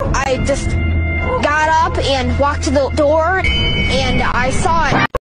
I just got up and walked to the door, and I saw it.